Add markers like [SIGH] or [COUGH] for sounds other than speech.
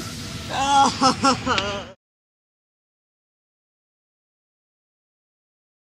[LAUGHS] Oh.